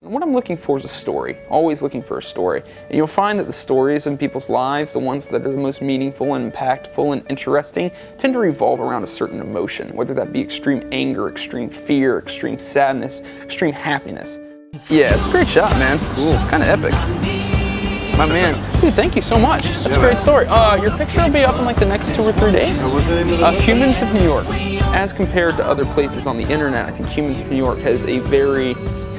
What I'm looking for is a story, always looking for a story. And you'll find that the stories in people's lives, the ones that are the most meaningful and impactful and interesting, tend to revolve around a certain emotion, whether that be extreme anger, extreme fear, extreme sadness, extreme happiness. Yeah, it's a great shot, man. Cool. It's kind of epic. My man. Dude, thank you so much. That's a great story. Uh, your picture will be up in like the next two or three days. Uh, Humans of New York. As compared to other places on the internet, I think Humans of New York has a very